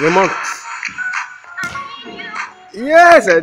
Remote. Yes, I